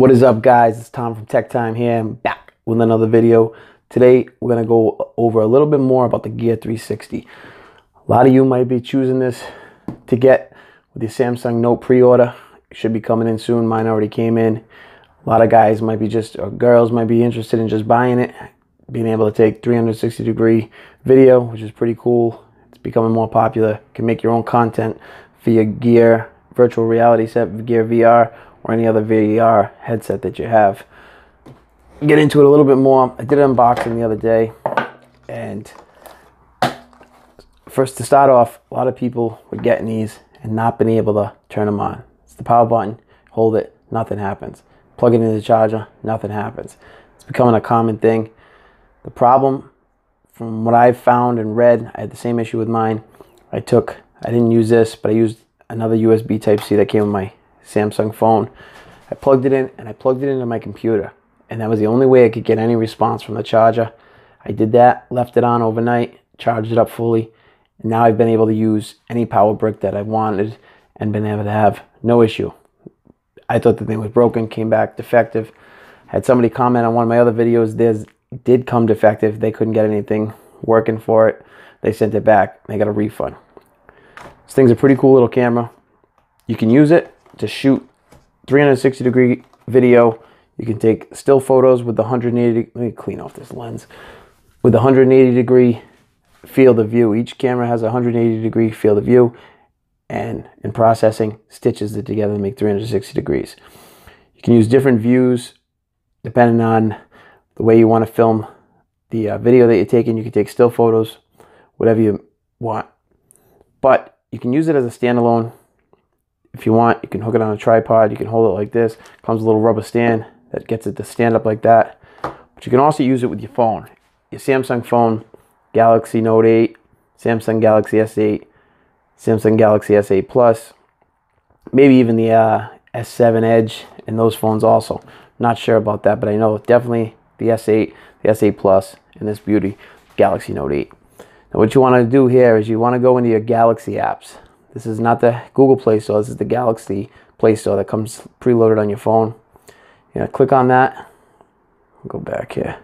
What is up guys? It's Tom from Tech Time here. I'm back with another video. Today we're going to go over a little bit more about the Gear 360. A lot of you might be choosing this to get with your Samsung Note pre-order. It should be coming in soon. Mine already came in. A lot of guys might be just, or girls might be interested in just buying it. Being able to take 360 degree video, which is pretty cool. Becoming more popular. You can make your own content your Gear virtual reality set, Gear VR, or any other VR headset that you have. Get into it a little bit more. I did an unboxing the other day, and first to start off, a lot of people were getting these and not being able to turn them on. It's the power button, hold it, nothing happens. Plug it into the charger, nothing happens. It's becoming a common thing. The problem, from what I've found and read, I had the same issue with mine. I took, I didn't use this, but I used another USB Type C that came with my Samsung phone. I plugged it in and I plugged it into my computer. And that was the only way I could get any response from the charger. I did that, left it on overnight, charged it up fully. And now I've been able to use any power brick that I wanted and been able to have no issue. I thought the thing was broken, came back defective. Had somebody comment on one of my other videos, theirs did come defective. They couldn't get anything working for it. They sent it back. They got a refund. This thing's a pretty cool little camera. You can use it to shoot 360 degree video. You can take still photos with the 180. Let me clean off this lens. With the 180 degree field of view. Each camera has a 180 degree field of view and in processing stitches it together to make 360 degrees. You can use different views depending on the way you want to film the uh, video that you're taking. You can take still photos, whatever you want. But you can use it as a standalone if you want, you can hook it on a tripod. You can hold it like this. Comes a little rubber stand that gets it to stand up like that. But you can also use it with your phone. Your Samsung phone, Galaxy Note 8, Samsung Galaxy S8, Samsung Galaxy S8 Plus, maybe even the uh, S7 Edge and those phones also. Not sure about that, but I know definitely the S8, the S8 Plus, and this beauty, Galaxy Note 8. Now what you want to do here is you want to go into your Galaxy apps. This is not the Google Play Store. This is the Galaxy Play Store that comes preloaded on your phone. You know, click on that. Go back here.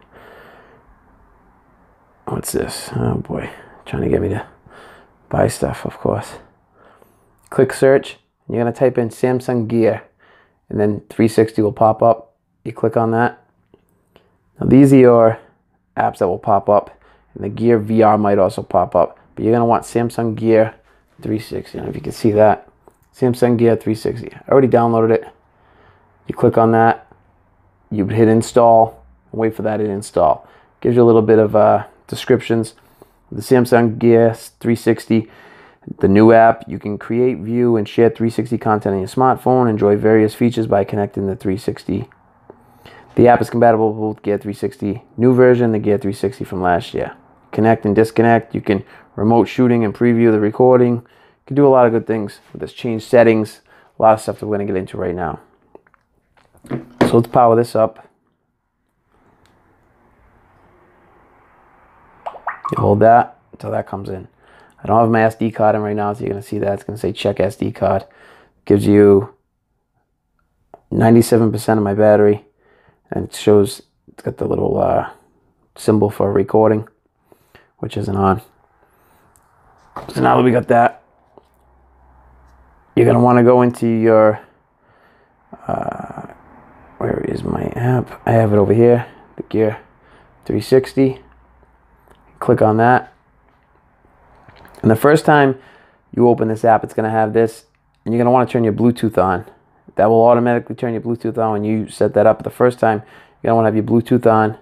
What's this? Oh boy, trying to get me to buy stuff, of course. Click search. And you're gonna type in Samsung Gear, and then 360 will pop up. You click on that. Now these are your apps that will pop up, and the Gear VR might also pop up. But you're gonna want Samsung Gear 360. I if you can see that. Samsung Gear 360. I already downloaded it. You click on that. You hit install. Wait for that to install. Gives you a little bit of uh, descriptions. The Samsung Gear 360, the new app, you can create, view, and share 360 content on your smartphone. Enjoy various features by connecting the 360. The app is compatible with Gear 360 new version, the Gear 360 from last year. Connect and disconnect. You can remote shooting and preview the recording. You can do a lot of good things with this. Change settings, a lot of stuff that we're going to get into right now. So let's power this up. You hold that until that comes in. I don't have my SD card in right now, so you're going to see that. It's going to say check SD card. Gives you 97% of my battery. And it shows, it's got the little uh, symbol for recording, which isn't on. So now that we got that, you're to want to go into your, uh, where is my app? I have it over here, the Gear 360. Click on that. And the first time you open this app, it's going to have this, and you're going to want to turn your Bluetooth on. That will automatically turn your Bluetooth on when you set that up. The first time, you're going to want to have your Bluetooth on,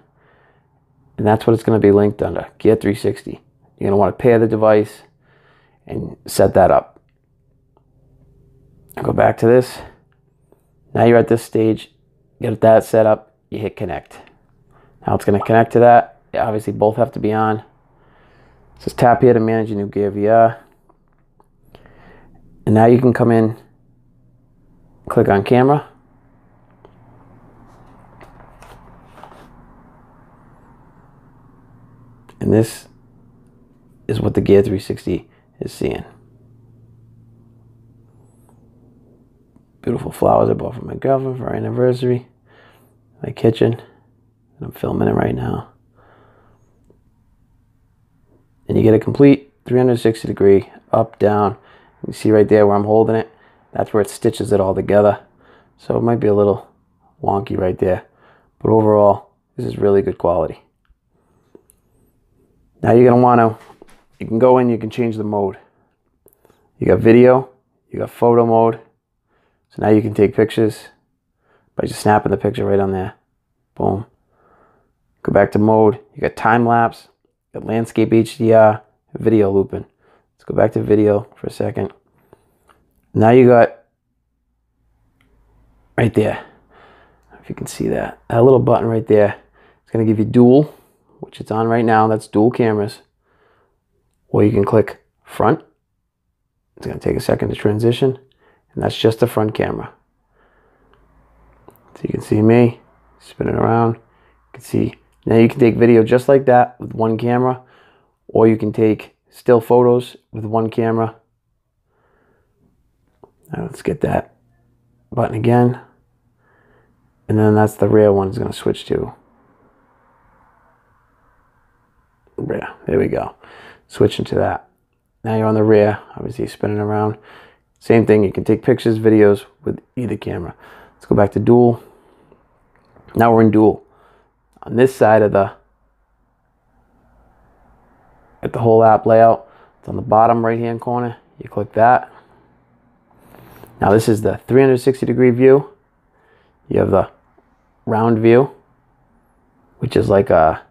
and that's what it's going to be linked under, Gear 360. You're going to want to pair the device and set that up. Go back to this. Now you're at this stage. Get that set up. You hit connect. Now it's going to connect to that. Obviously, both have to be on. Just tap here to manage your new Gear VR. And now you can come in, click on camera. And this is what the Gear 360 is seeing. Beautiful flowers I bought for my girlfriend for our anniversary. My kitchen. And I'm filming it right now. And you get a complete 360 degree up, down. You see right there where I'm holding it. That's where it stitches it all together. So it might be a little wonky right there. But overall, this is really good quality. Now you're going to want to, you can go in, you can change the mode. You got video, you got photo mode. So now you can take pictures by just snapping the picture right on there. Boom. Go back to mode. You got time lapse, you got landscape HDR, video looping. Let's go back to video for a second. Now you got right there. If you can see that, that little button right there. It's going to give you dual, which it's on right now. That's dual cameras. Or you can click front. It's going to take a second to transition. And that's just the front camera. So you can see me spinning around. You can see now you can take video just like that with one camera, or you can take still photos with one camera. Now let's get that button again. And then that's the rear one is going to switch to. Rear. There we go. Switching to that. Now you're on the rear, obviously spinning around. Same thing, you can take pictures, videos with either camera. Let's go back to dual. Now we're in dual. On this side of the at the whole app layout, it's on the bottom right hand corner. You click that. Now this is the 360 degree view. You have the round view, which is like a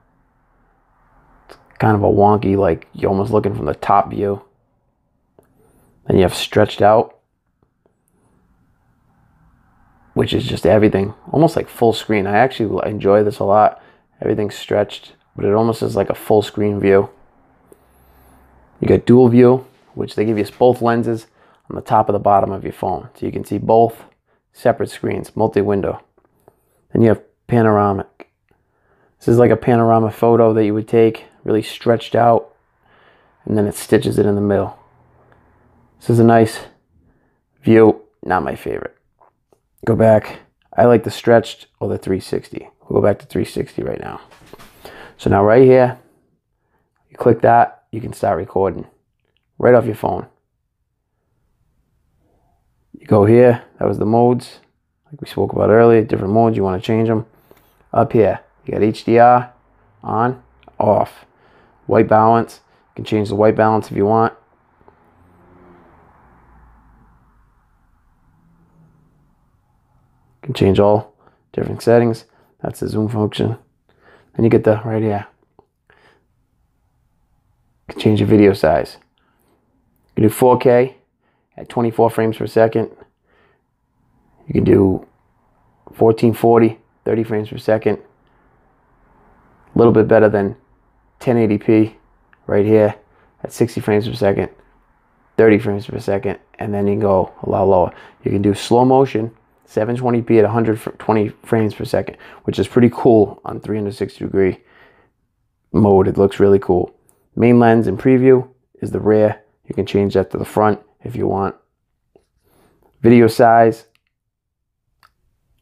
kind of a wonky, like you're almost looking from the top view. Then you have stretched out, which is just everything, almost like full screen. I actually enjoy this a lot. Everything's stretched, but it almost is like a full screen view. You got dual view, which they give you both lenses on the top of the bottom of your phone. So you can see both separate screens, multi-window. Then you have panoramic. This is like a panorama photo that you would take, really stretched out, and then it stitches it in the middle. This is a nice view, not my favorite. Go back. I like the stretched or the 360. We'll go back to 360 right now. So now right here, you click that, you can start recording right off your phone. You go here, that was the modes, like we spoke about earlier, different modes, you want to change them. Up here, you got HDR, on, off. White balance, you can change the white balance if you want. You can change all different settings. That's the zoom function. And you get the right here. You can change the video size. You can do 4K at 24 frames per second. You can do 1440, 30 frames per second. A little bit better than 1080p right here at 60 frames per second, 30 frames per second, and then you can go a lot lower. You can do slow motion, 720p at 120 frames per second, which is pretty cool on 360 degree mode. It looks really cool. Main lens and preview is the rear. You can change that to the front if you want. Video size.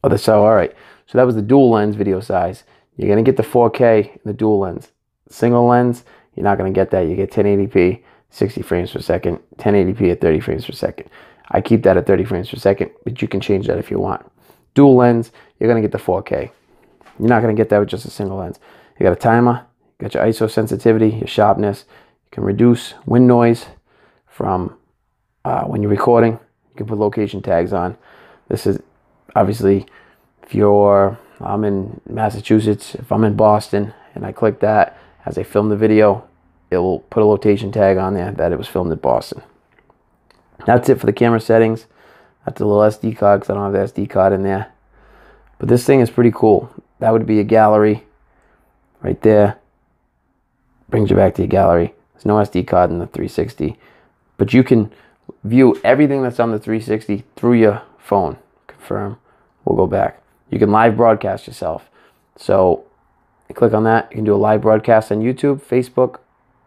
Oh, the so all right. So that was the dual lens video size. You're gonna get the 4K in the dual lens. Single lens, you're not gonna get that. You get 1080p, 60 frames per second, 1080p at 30 frames per second. I keep that at 30 frames per second, but you can change that if you want. Dual lens, you're gonna get the 4K. You're not gonna get that with just a single lens. You got a timer, you got your ISO sensitivity, your sharpness. You can reduce wind noise from uh, when you're recording. You can put location tags on. This is obviously if you're I'm in Massachusetts, if I'm in Boston and I click that as I film the video, it will put a location tag on there that it was filmed in Boston. That's it for the camera settings. That's a little SD card because I don't have the SD card in there. But this thing is pretty cool. That would be a gallery right there. Brings you back to your gallery. There's no SD card in the 360. But you can view everything that's on the 360 through your phone. Confirm. We'll go back. You can live broadcast yourself. So you click on that. You can do a live broadcast on YouTube, Facebook,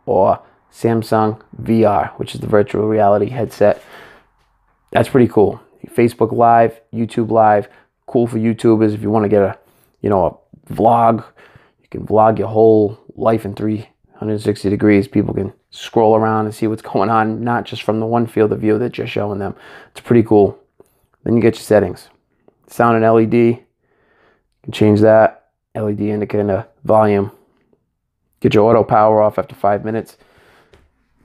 or Samsung VR, which is the virtual reality headset. That's pretty cool. Facebook Live, YouTube Live, cool for YouTubers if you want to get a, you know, a vlog. You can vlog your whole life in 360 degrees. People can scroll around and see what's going on, not just from the one field of view that you're showing them. It's pretty cool. Then you get your settings. Sound and LED. You can change that. LED indicator volume. Get your auto power off after five minutes.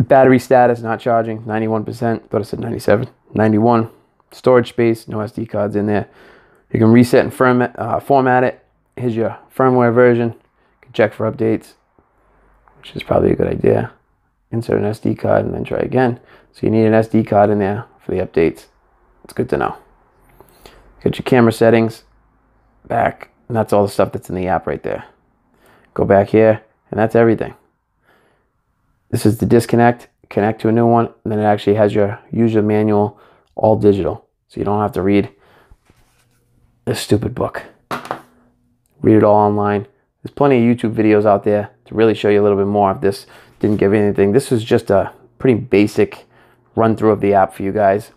Battery status, not charging, 91%. Thought I said 97. 91. Storage space, no SD cards in there. You can reset and firm, uh, format it. Here's your firmware version. You can check for updates, which is probably a good idea. Insert an SD card and then try again. So you need an SD card in there for the updates. It's good to know. Get your camera settings back, and that's all the stuff that's in the app right there. Go back here, and that's everything. This is the disconnect, connect to a new one, and then it actually has your user manual, all digital. So you don't have to read this stupid book. Read it all online. There's plenty of YouTube videos out there to really show you a little bit more of this didn't give you anything. This is just a pretty basic run through of the app for you guys.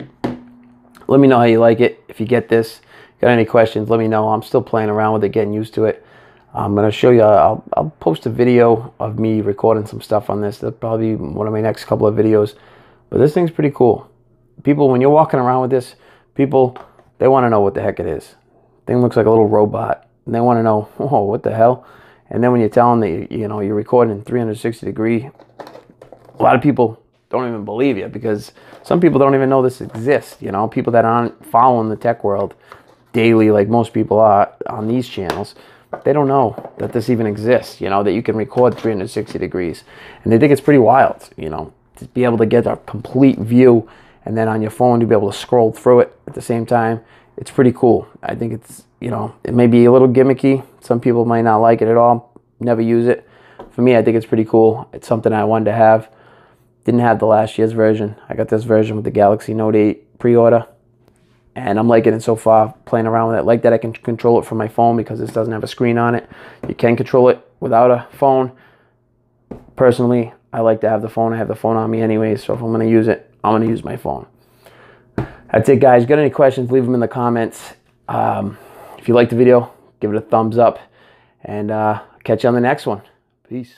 Let me know how you like it. If you get this, got any questions, let me know. I'm still playing around with it, getting used to it. I'm going to show you, I'll, I'll post a video of me recording some stuff on this. That'll probably be one of my next couple of videos. But this thing's pretty cool. People, when you're walking around with this, people, they want to know what the heck it is. Thing looks like a little robot. And they want to know, oh, what the hell? And then when you tell them that, you, you know, you're recording 360 degree, a lot of people don't even believe you because some people don't even know this exists. You know, people that aren't following the tech world daily like most people are on these channels they don't know that this even exists, you know, that you can record 360 degrees. And they think it's pretty wild, you know, to be able to get a complete view and then on your phone to be able to scroll through it at the same time. It's pretty cool. I think it's, you know, it may be a little gimmicky. Some people might not like it at all, never use it. For me, I think it's pretty cool. It's something I wanted to have. Didn't have the last year's version. I got this version with the Galaxy Note 8 pre-order and I'm liking it so far, playing around with it. Like that I can control it from my phone because this doesn't have a screen on it. You can control it without a phone. Personally, I like to have the phone. I have the phone on me anyway, so if I'm going to use it, I'm going to use my phone. That's it, guys. Got any questions, leave them in the comments. Um, if you like the video, give it a thumbs up, and uh, catch you on the next one. Peace.